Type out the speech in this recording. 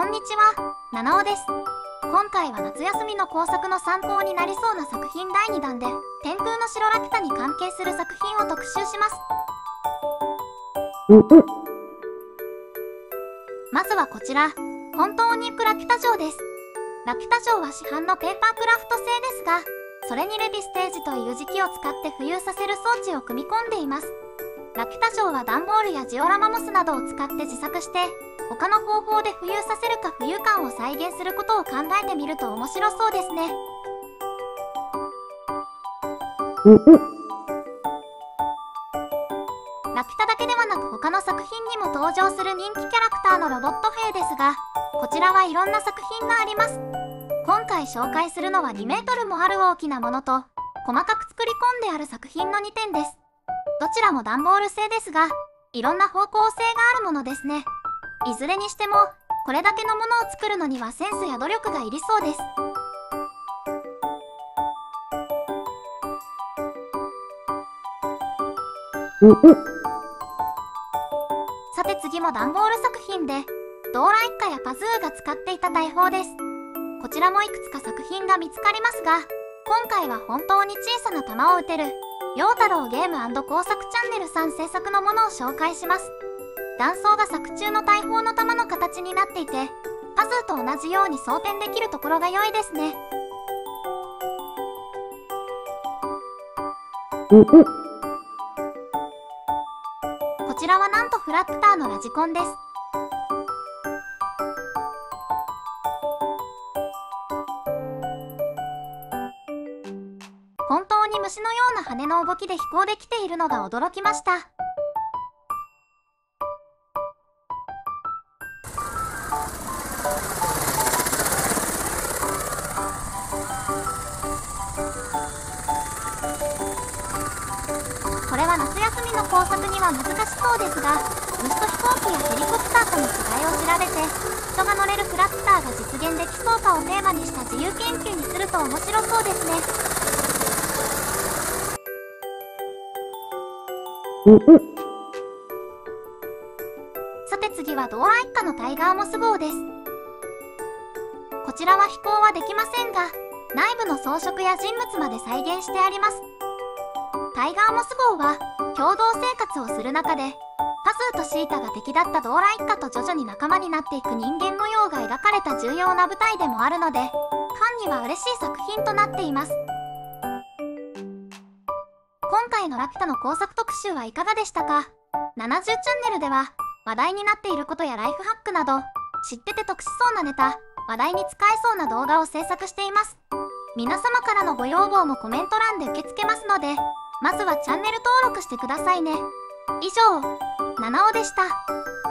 こんにちは。七尾です。今回は夏休みの工作の参考になりそうな作品第2弾で天空の城ラピュタに関係する作品を特集します。まずはこちら。本当に行くラピュタ城です。ラピュタ城は市販のペーパークラフト製ですがそれにレビステージという時期を使って浮遊させる装置を組み込んでいます。ラピュタ城は段ボールやジオラマモスなどを使って自作して他の方法で浮遊させるか浮遊感を再現することを考えてみると面白そうですね。ラピュタだけではなく他の作品にも登場する人気キャラクターのロボット兵ですがこちらはいろんな作品があります。今回紹介するのは2メートルもある大きなものと細かく作り込んである作品の2点です。どちらも段ボール製ですがいろんな方向性があるものですね。いずれにしてもこれだけのものを作るのにはセンスや努力がいりそうです。さて次も段ボール作品でドーラ一家やパズーが使っていた大砲です。こちらもいくつか作品が見つかりますが今回は本当に小さな弾を撃てる陽太郎ゲーム工作チャンネルさん制作のものを紹介します。断層が作中の大砲の弾の形になっていてパズーと同じように装填できるところが良いですね。こちらはなんとフラプターのラジコンですに虫のような羽の動きで飛行できているのが驚きました。これは夏休みの工作には難しそうですが虫と飛行機やヘリコプターとの違いを調べて人が乗れるクラプターが実現できそうかをテーマにした自由研究にすると面白そうですねさて次はドーラ一家のタイガーモス号です。こちらは飛行はできませんが内部の装飾や人物まで再現してあります。タイガーモス号は共同生活をする中でパスーとシータが敵だったドーラ一家と徐々に仲間になっていく人間模様が描かれた重要な舞台でもあるのでファンには嬉しい作品となっています。のラピュタの工作特集はいかがでしたか？70チャンネルでは話題になっていることやライフハックなど知ってて得しそうなネタ話題に使えそうな動画を制作しています皆様からのご要望もコメント欄で受け付けますのでまずはチャンネル登録してくださいね。以上、七尾でした。